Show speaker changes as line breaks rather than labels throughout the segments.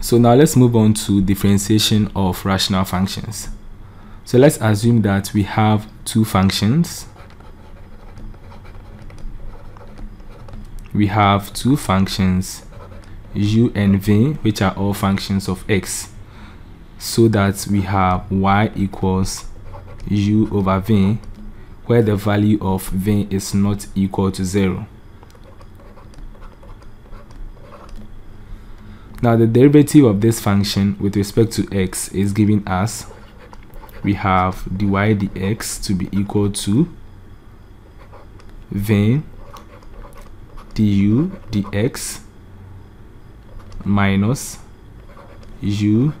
So now let's move on to differentiation of rational functions. So let's assume that we have two functions. We have two functions u and v which are all functions of x so that we have y equals u over v where the value of v is not equal to 0. Now the derivative of this function with respect to x is given as we have dy dx to be equal to v du dx minus u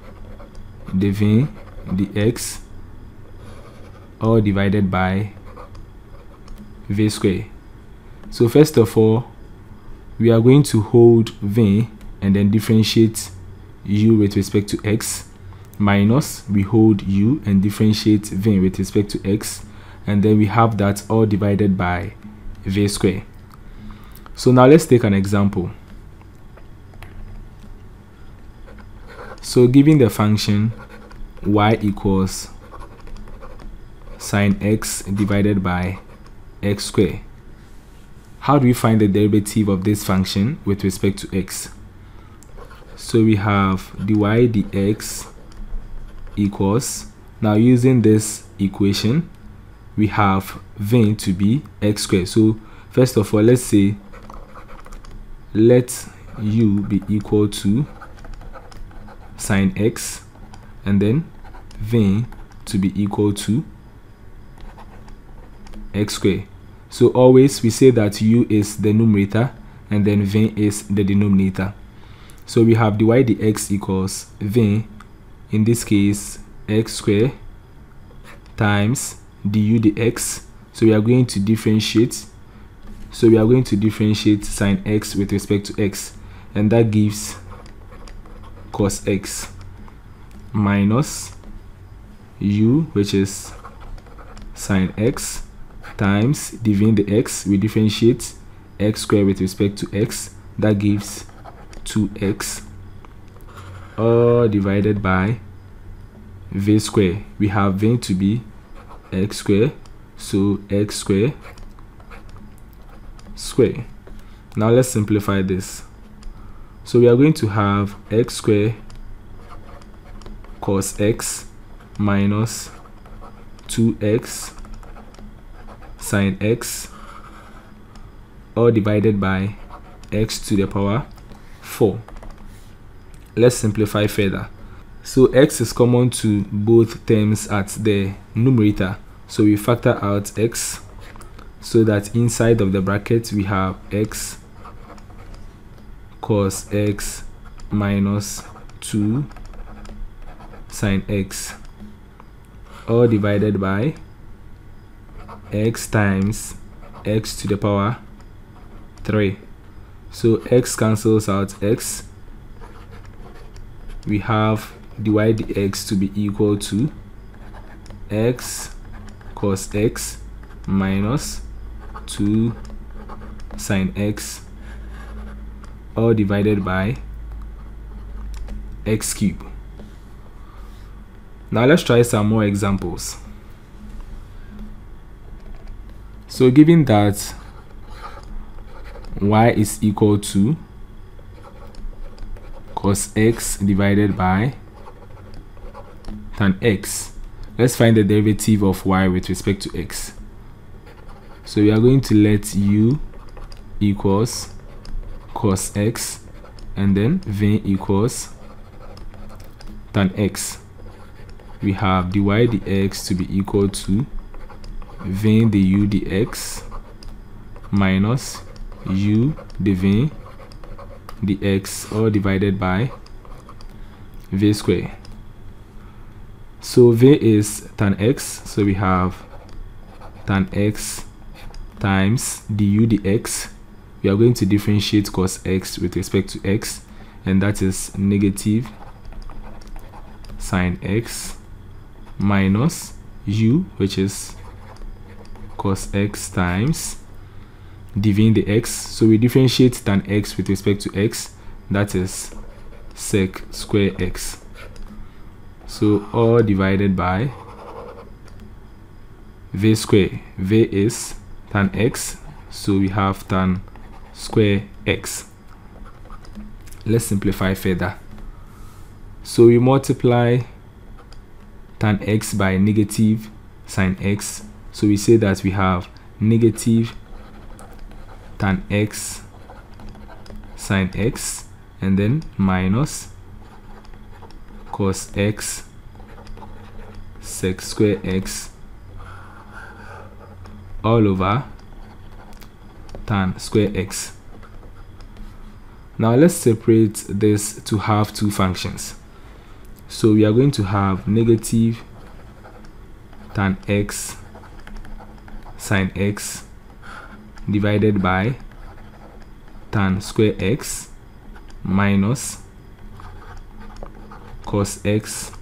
dv dx all divided by v square. So first of all, we are going to hold v and then differentiate u with respect to x minus we hold u and differentiate v with respect to x and then we have that all divided by v square. So now let's take an example. So given the function y equals sine x divided by x square, how do we find the derivative of this function with respect to x? So we have dy dx equals, now using this equation, we have v to be x squared. So first of all, let's say let u be equal to sine x and then v to be equal to x squared. So always we say that u is the numerator and then v is the denominator. So we have dy dx equals v, in this case x squared times du dx. So we are going to differentiate. So we are going to differentiate sine x with respect to x. And that gives cos x minus u, which is sine x, times dv dx. We differentiate x squared with respect to x. That gives 2x all divided by v square we have v to be x square so x square square now let's simplify this so we are going to have x square cos x minus 2x sine x all divided by x to the power 4. Let's simplify further. So x is common to both terms at the numerator. So we factor out x so that inside of the bracket we have x cos x minus 2 sine x all divided by x times x to the power 3 so x cancels out x. We have dy dx to be equal to x cos x minus 2 sine x all divided by x cube. Now let's try some more examples. So given that y is equal to cos x divided by tan x. Let's find the derivative of y with respect to x. So we are going to let u equals cos x and then v equals tan x. We have dy dx to be equal to v du dx minus u dv dx all divided by v square. So v is tan x so we have tan x times du dx. We are going to differentiate cos x with respect to x and that is negative sine x minus u which is cos x times dv dx. So we differentiate tan x with respect to x. That is sec square x. So all divided by v square. V is tan x. So we have tan square x. Let's simplify further. So we multiply tan x by negative sine x. So we say that we have negative tan x sine x and then minus cos x sec square x all over tan square x. Now let's separate this to have two functions. So we are going to have negative tan x sine x divided by tan square x minus cos x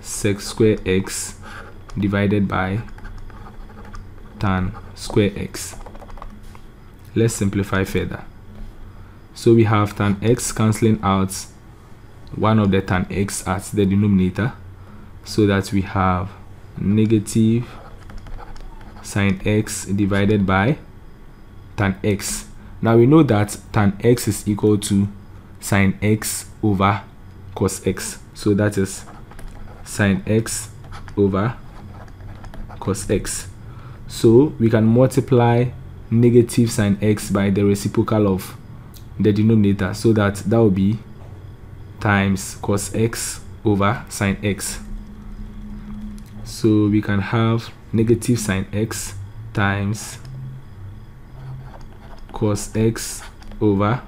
sec square x divided by tan square x. Let's simplify further. So we have tan x cancelling out one of the tan x at the denominator so that we have negative sine x divided by tan x. Now we know that tan x is equal to sine x over cos x. So that is sine x over cos x. So we can multiply negative sine x by the reciprocal of the denominator so that that will be times cos x over sine x. So we can have negative sine x times cos x over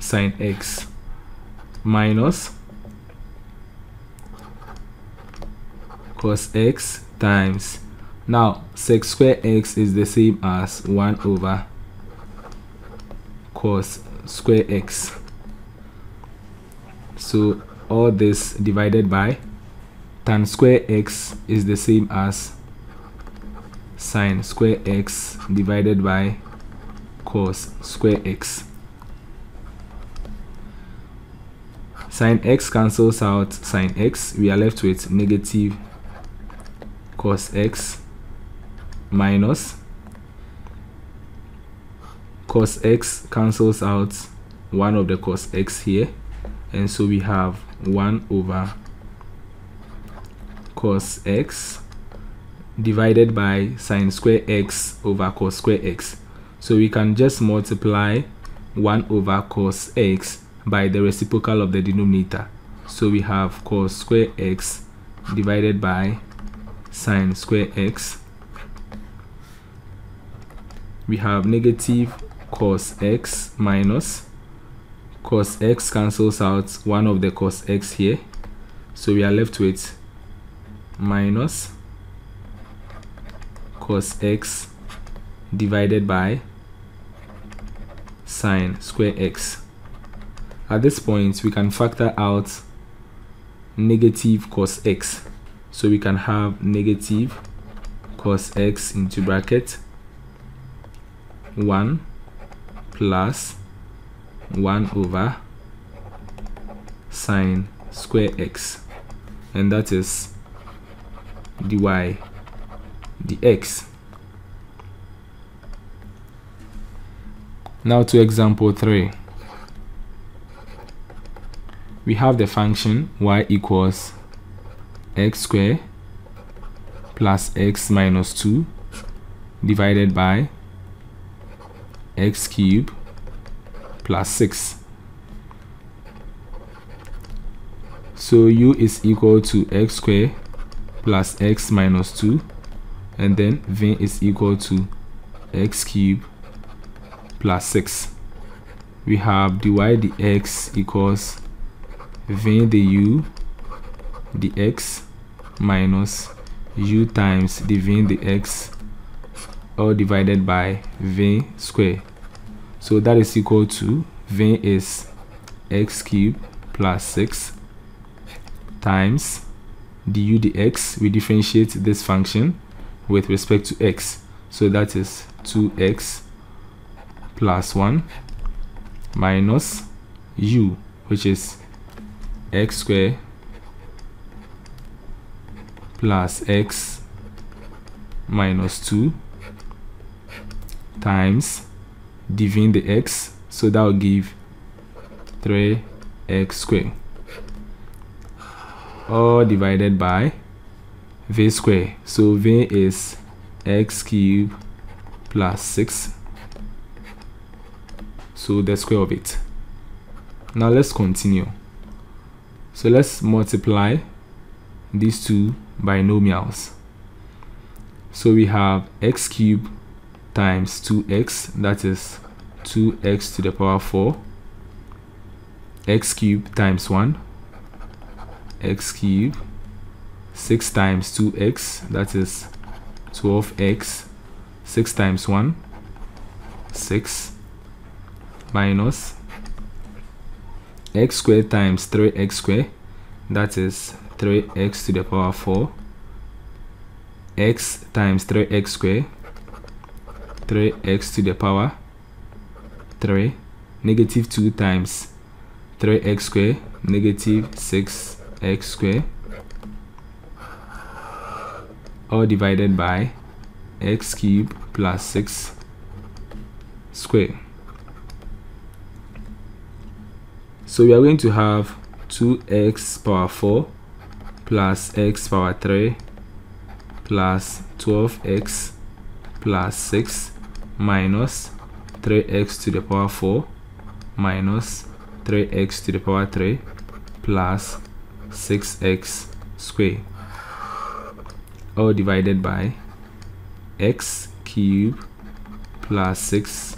sine x minus cos x times. Now sec square x is the same as 1 over cos square x. So all this divided by tan square x is the same as sine square x divided by cos square x. Sine x cancels out sine x. We are left with negative cos x minus cos x cancels out one of the cos x here. And so we have 1 over cos x divided by sine square x over cos square x. So we can just multiply 1 over cos x by the reciprocal of the denominator. So we have cos square x divided by sine square x. We have negative cos x minus cos x cancels out one of the cos x here. So we are left with minus cos x divided by sine square x. At this point we can factor out negative cos x. So we can have negative cos x into bracket 1 plus 1 over sine square x. And that is dy dx now to example 3 we have the function y equals x squared plus x minus 2 divided by x cubed plus 6 so u is equal to x squared plus x minus 2 and then v is equal to x cube plus 6 we have dy dx equals v du dx minus u times dv dx all divided by v square. So that is equal to v is x cube plus 6 times du dx we differentiate this function with respect to x. So that is 2x plus 1 minus u which is x squared plus x minus 2 times dv dx. So that will give 3x squared all divided by v square. So v is x cube plus 6 so the square of it. Now let's continue. So let's multiply these two binomials. So we have x cubed times 2x that is 2x to the power 4 x cubed times 1 x cubed 6 times 2x that is 12x 6 times 1 6 minus x squared times 3x squared that is 3x to the power 4 x times 3x squared 3x to the power 3 negative 2 times 3x squared negative 6x squared all divided by x cubed plus 6 square. So we are going to have 2x power 4 plus x power 3 plus 12x plus 6 minus 3x to the power 4 minus 3x to the power 3 plus 6x square all divided by x cube plus 6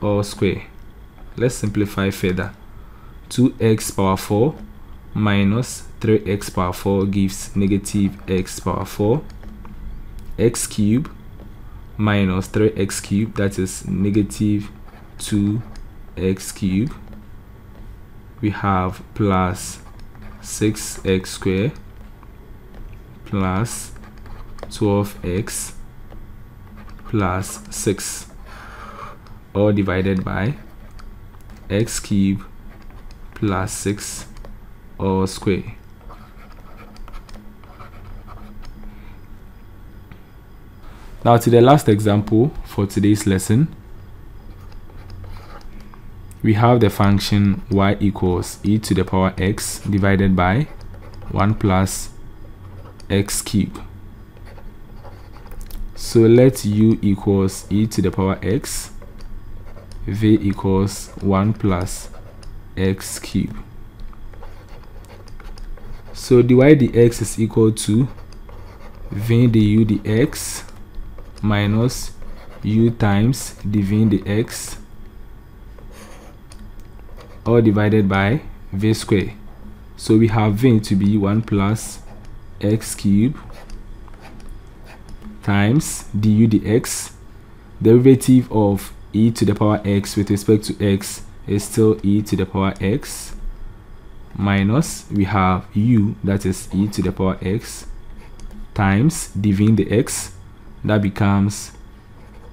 all square. Let's simplify further. 2x power 4 minus 3x power 4 gives negative x power 4 x cube minus 3x cube that is negative 2x cube we have plus 6x square plus 12x plus 6 all divided by x cube plus 6 all square. Now to the last example for today's lesson we have the function y equals e to the power x divided by 1 plus x cube so let u equals e to the power x v equals 1 plus x cube. So dy dx is equal to v du dx minus u times dv dx all divided by v square. So we have v to be 1 plus x cube times du dx derivative of e to the power x with respect to x is still e to the power x minus we have u that is e to the power x times dv dx that becomes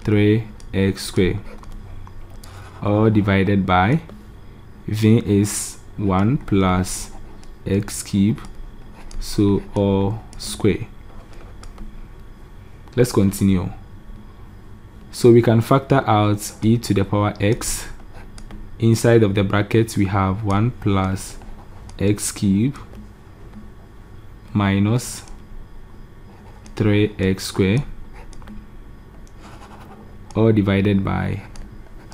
3x squared all divided by v is 1 plus x cube so all square let's continue. So we can factor out e to the power x. Inside of the brackets we have 1 plus x cube minus 3x square all divided by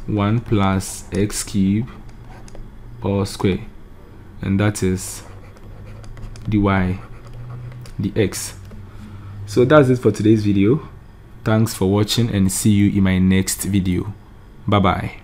1 plus x cube all square. And that is dy dx so that's it for today's video. Thanks for watching and see you in my next video. Bye bye